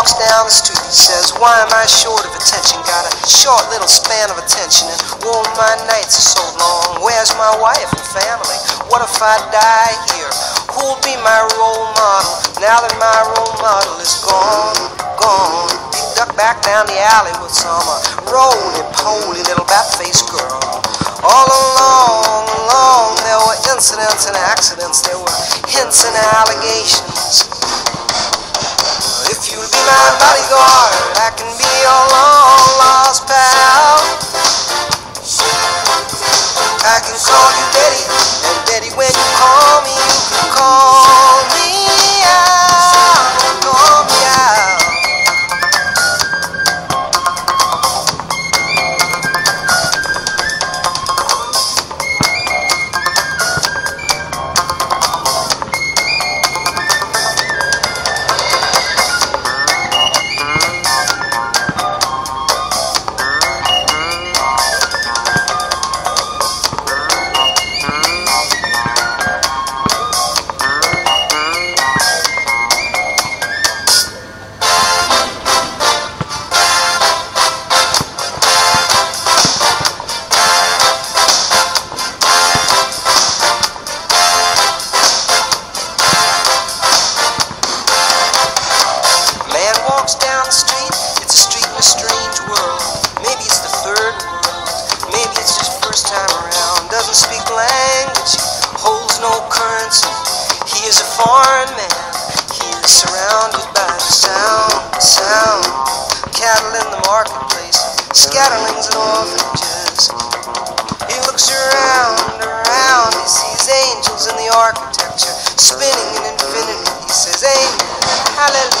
walks down the street. He says, Why am I short of attention? Got a short little span of attention. And oh, my nights are so long. Where's my wife and family? What if I die here? Who'll be my role model now that my role model is gone? Gone. He ducked back down the alley with some uh, roly-poly little bat-faced girl. All along, along, there were incidents and accidents. There were hints and allegations. Can be your long lost pal. I can call you Betty, Doesn't speak language, holds no currency. He is a foreign man, he is surrounded by the sound, sound. Cattle in the marketplace, scatterlings and orphanages. He looks around, around, he sees angels in the architecture, spinning in infinity. He says, Amen, hallelujah,